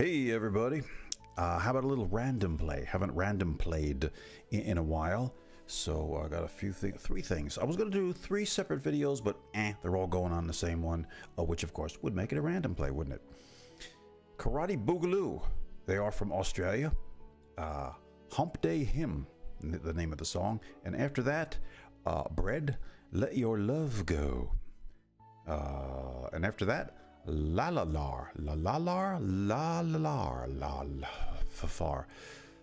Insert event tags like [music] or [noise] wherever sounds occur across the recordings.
Hey, everybody. Uh, how about a little random play? Haven't random played in, in a while. So I got a few things, three things. I was going to do three separate videos, but eh, they're all going on the same one, uh, which of course would make it a random play, wouldn't it? Karate Boogaloo. They are from Australia. Uh, Hump Day Hymn, the name of the song. And after that, uh, Bread, Let Your Love Go. Uh, and after that, La La La La Lar, La La Lar, La La Fafar,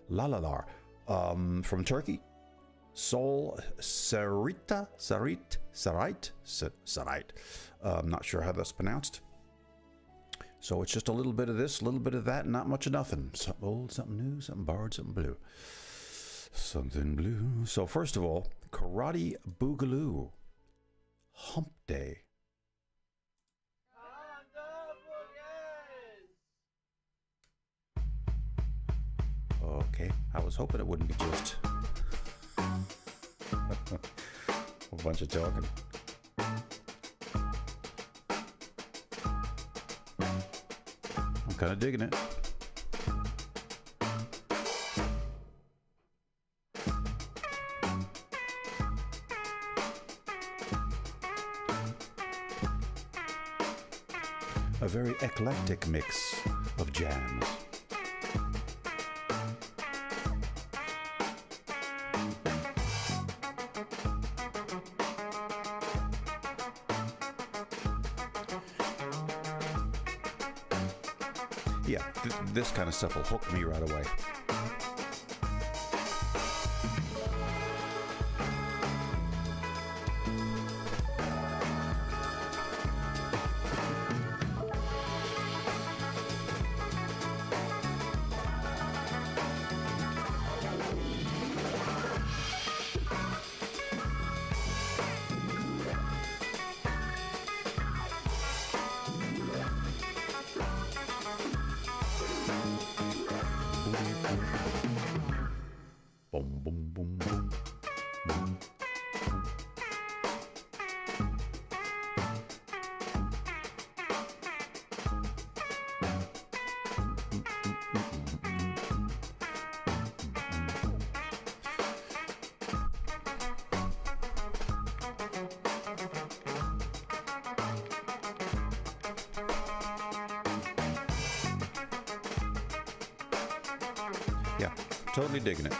La La Lar. Um, from Turkey, Sol Sarita, Sarit, Sarait, Sarait. I'm not sure how that's pronounced. So it's just a little bit of this, a little bit of that, not much of nothing. Something old, something new, something borrowed, something blue. Something blue. So first of all, Karate Boogaloo. Hump Day. Okay, I was hoping it wouldn't be just [laughs] a bunch of talking. I'm kind of digging it. A very eclectic mix of jams. This kind of stuff will hook me right away. Boom, Yeah, totally digging it.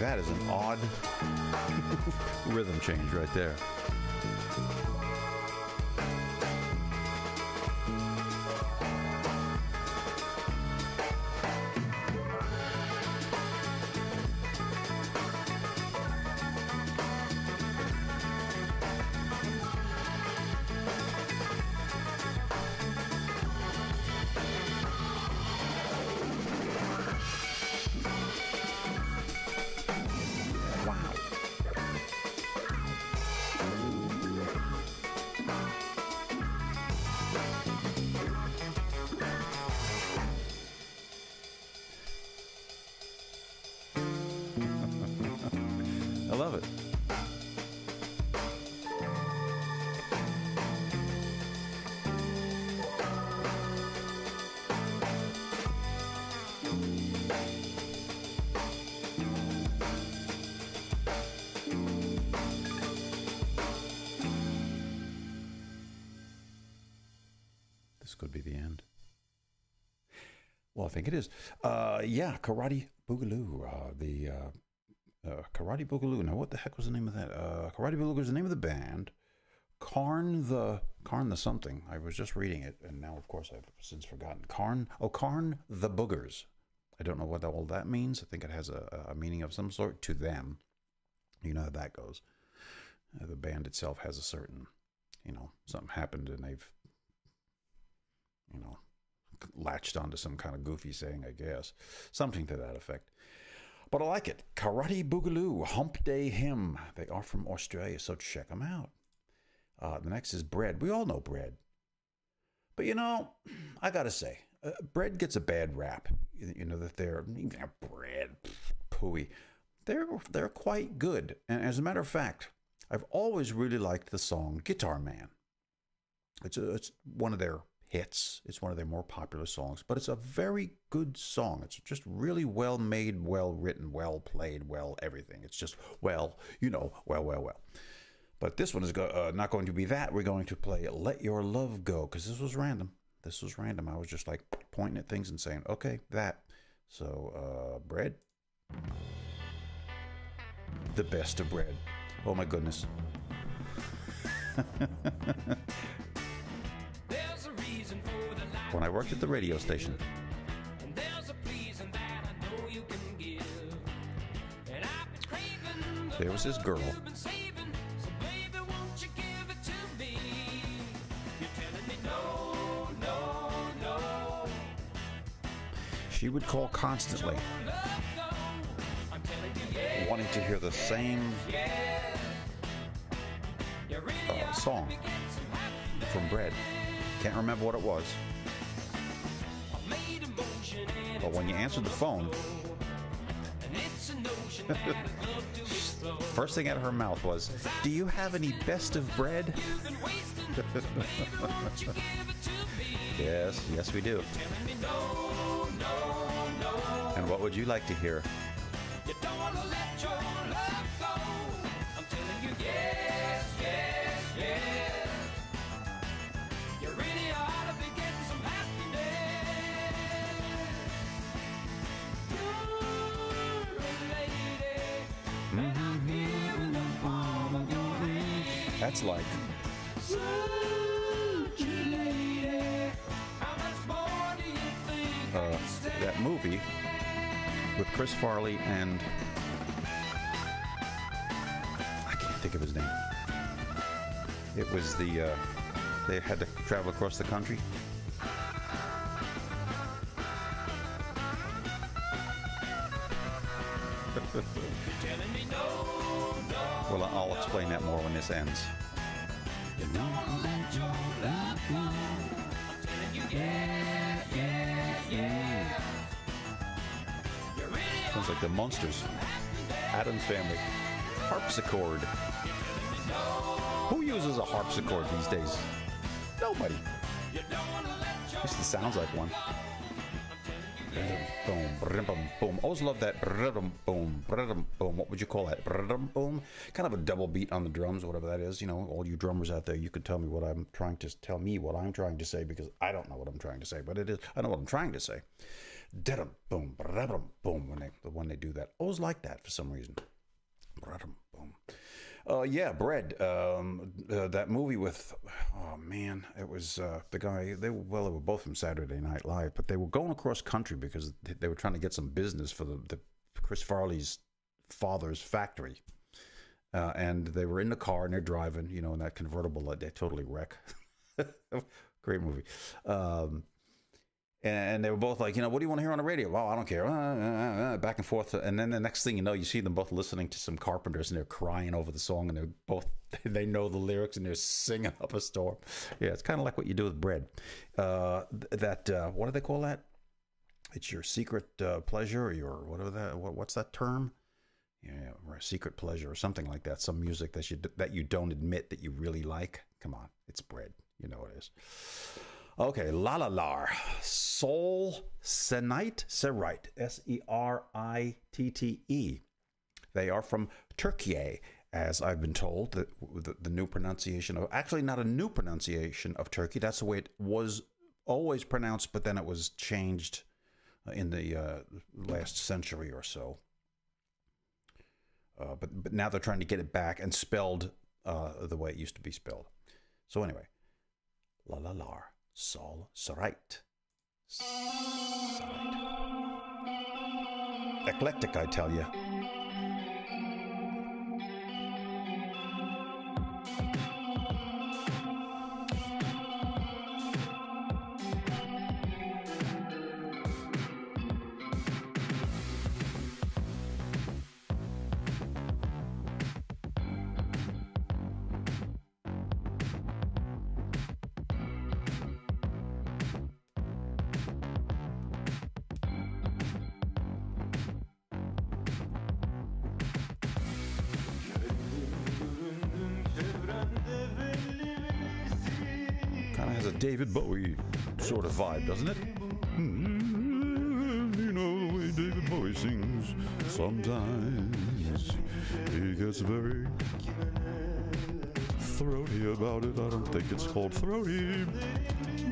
That is an odd [laughs] rhythm change right there. I think it is. Uh, yeah, Karate Boogaloo. Uh, the uh, uh, Karate Boogaloo. Now, what the heck was the name of that? Uh, Karate Boogaloo is the name of the band. Karn the Karn the something. I was just reading it, and now, of course, I've since forgotten. Karn. Oh, Karn the Boogers. I don't know what all that means. I think it has a, a meaning of some sort to them. You know how that goes. Uh, the band itself has a certain, you know, something happened and they've, you know, latched onto some kind of goofy saying, I guess. Something to that effect. But I like it. Karate Boogaloo, Hump Day Hymn. They are from Australia, so check them out. Uh, the next is Bread. We all know Bread. But you know, I gotta say, uh, Bread gets a bad rap. You, you know that they're bread, pooey. They're they're quite good. And as a matter of fact, I've always really liked the song Guitar Man. It's a, it's one of their hits. It's one of their more popular songs, but it's a very good song. It's just really well made, well written, well played, well everything. It's just well, you know, well, well, well. But this one is go- uh, not going to be that. We're going to play "Let Your Love Go" because this was random. This was random. I was just like pointing at things and saying, "Okay, that." So, uh, bread, the best of bread. Oh my goodness. [laughs] when I worked at the radio station. There was this girl. She would call constantly, wanting to hear the same uh, song from Bread. Can't remember what it was. But when you answered the phone, [laughs] first thing out of her mouth was, Do you have any best of bread? [laughs] yes, yes, we do. And what would you like to hear? That's like. Uh, that movie with Chris Farley and I can't think of his name. It was the uh, they had to travel across the country. [laughs] well, I'll explain that more when this ends. Sounds like the Munsters. Addams Family. Harpsichord. Who uses a harpsichord these days? Nobody. At least it sounds like one. Boom, boom, boom. Always love that boom, boom. What would you call that? Boom. Kind of a double beat on the drums, whatever that is. You know, all you drummers out there, you could tell me what I'm trying to tell me what I'm trying to say because I don't know what I'm trying to say, but it is. I know what I'm trying to say. Boom, boom. When they when they do that, I always like that for some reason. Boom. Uh, yeah, bread. Um, uh, that movie with, oh man, it was uh, the guy. They were, well, they were both from Saturday Night Live, but they were going across country because they were trying to get some business for the, the Chris Farley's father's factory. Uh, and they were in the car and they're driving, you know, in that convertible that they totally wreck. [laughs] Great movie. Um, and they were both like, you know, what do you want to hear on the radio? Well, I don't care. Uh, uh, uh, back and forth. And then the next thing you know, you see them both listening to some Carpenters and they're crying over the song and they're both, [laughs] they know the lyrics and they're singing up a storm. Yeah, it's kind of like what you do with bread. That, what do they call that? It's your secret pleasure or your, whatever that, what, what's that term? Yeah, or a secret pleasure or something like that. Some music that you, that you don't admit that you really like. Come on, it's bread. You know it is. Okay, La La La, Sol Senite, Serite, S E R I T T E. They are from Turkey, as I've been told. The, the, the, new pronunciation of, actually, not a new pronunciation of Turkey. That's the way it was always pronounced, but then it was changed in the uh, last century or so. Uh, but, but now they're trying to get it back and spelled uh, the way it used to be spelled. So, anyway, La La La. Sol Sarite. Eclectic, I tell you. David Bowie sort of vibe, doesn't it? Mm, you know the way David Bowie sings. Sometimes he gets very throaty about it. I don't think it's called throaty,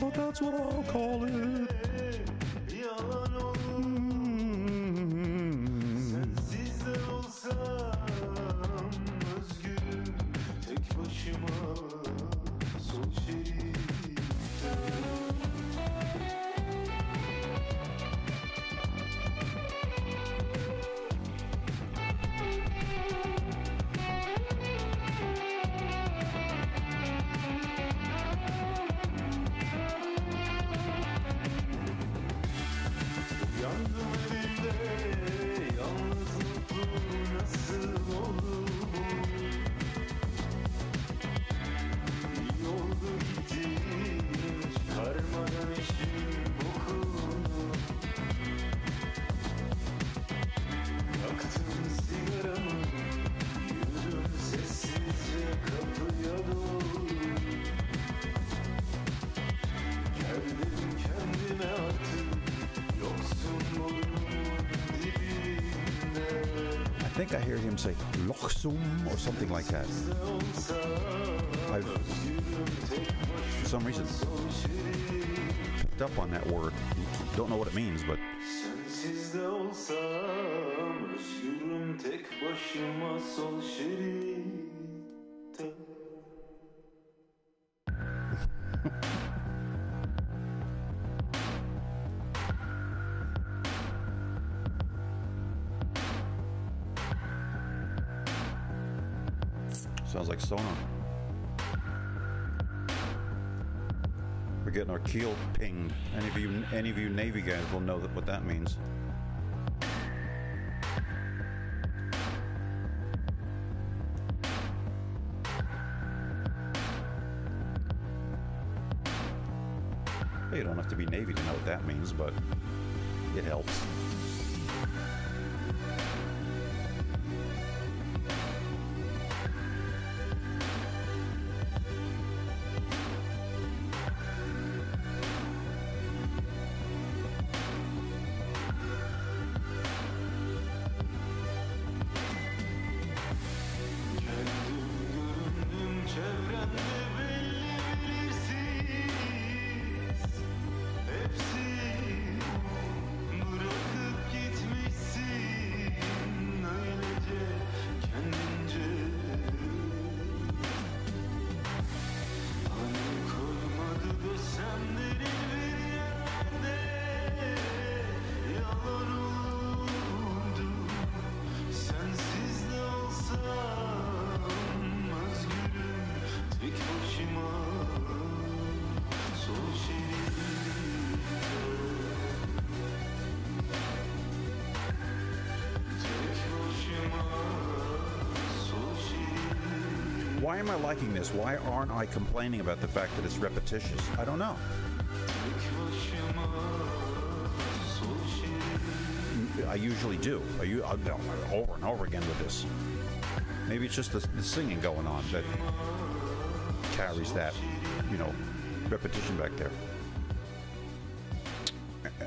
but that's what I'll call it. done. Think I hear him say Lochsum or something like that. I've, for some reason, picked up on that word. Don't know what it means, but. [laughs] Sounds like sonar. We're getting our keel pinged. Any of you, any of you Navy guys will know that what that means. you don't have to be Navy to know what that means, but it helps. Why am I liking this? Why aren't I complaining about the fact that it's repetitious? I don't know. I usually do. I, I, over and over again with this. Maybe it's just the, the singing going on that carries that, you know, repetition back there.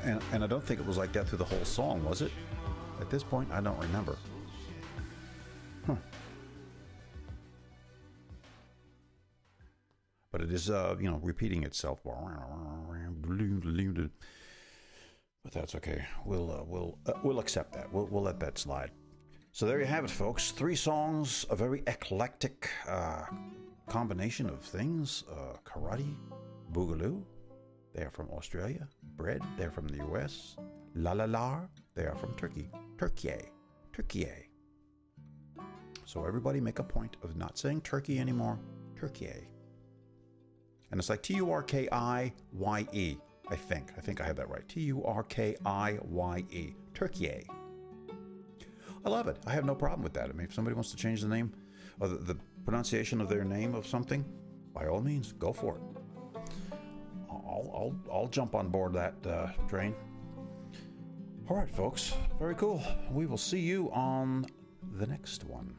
And, and I don't think it was like that through the whole song, was it? At this point, I don't remember. It is, uh, you know, repeating itself. But that's okay. We'll uh, we'll uh, we'll accept that. We'll we'll let that slide. So there you have it, folks. Three songs, a very eclectic uh, combination of things: uh, karate, boogaloo. They are from Australia. Bread. They're from the U.S. La la la. They are from Turkey. Turkey. Turkey. So everybody make a point of not saying Turkey anymore. Turkey. And it's like T U R K I Y E, I think. I think I had that right. T U R K I Y E. Turkey. I love it. I have no problem with that. I mean, if somebody wants to change the name or the, the pronunciation of their name of something, by all means, go for it. I'll, I'll, I'll jump on board that uh, train. All right, folks. Very cool. We will see you on the next one.